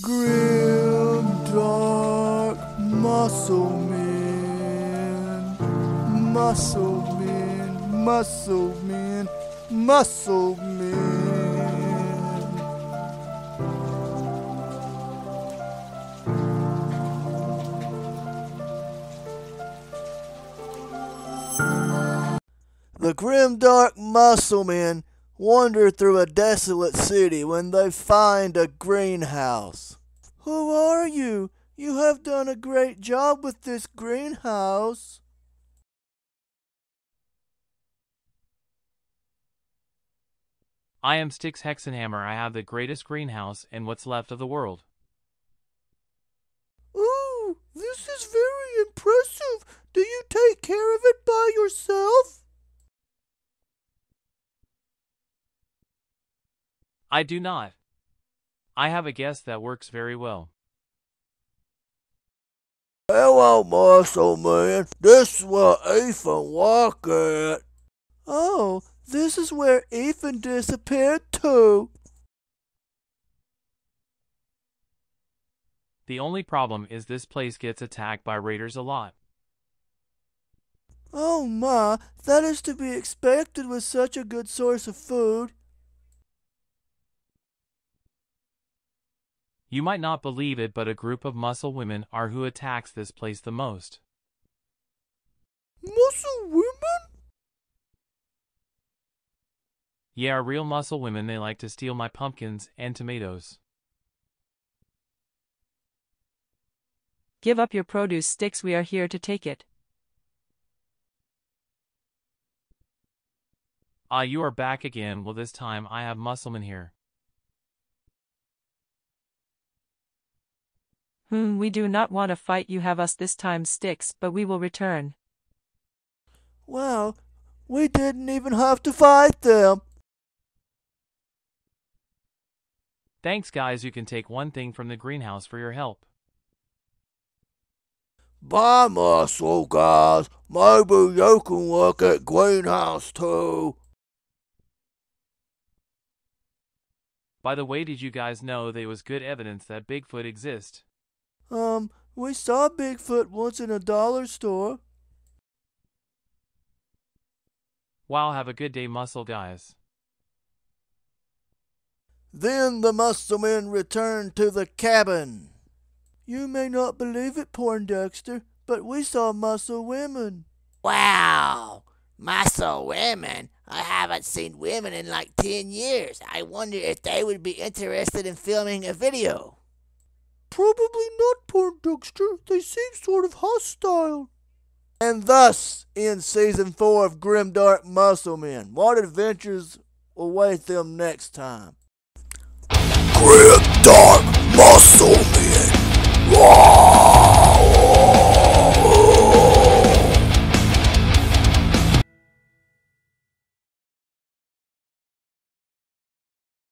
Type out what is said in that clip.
Grim dark muscle man, muscle man, muscle man, muscle man. The grim dark muscle men wander through a desolate city when they find a greenhouse. Who are you? You have done a great job with this greenhouse. I am Styx Hexenhammer. I have the greatest greenhouse in what's left of the world. Ooh, this is very impressive. Do you take care of it by yourself? I do not. I have a guess that works very well. Hello, oh, muscle man. This is where Ethan work at. Oh, this is where Ethan disappeared too. The only problem is this place gets attacked by raiders a lot. Oh my, that is to be expected with such a good source of food. You might not believe it, but a group of muscle women are who attacks this place the most. Muscle women? Yeah, real muscle women, they like to steal my pumpkins and tomatoes. Give up your produce Styx we are here to take it. Ah, you are back again. Well, this time I have musclemen here. Hmm, we do not want to fight you have us this time Styx, but we will return. Well, we didn't even have to fight them. Thanks, guys. You can take one thing from the greenhouse for your help. Bye, muscle guys. Maybe you can work at greenhouse too. By the way, did you guys know there was good evidence that Bigfoot exists? Um, we saw Bigfoot once in a dollar store. Wow, have a good day, muscle guys. Then the muscle men returned to the cabin. You may not believe it, Poindexter, but we saw muscle women. Wow, muscle women. I haven't seen women in like 10 years. I wonder if they would be interested in filming a video. Probably not, Poindexter. They seem sort of hostile. And thus ends season four of Grimdark Muscle Men. What adventures await them next time? Grimdark!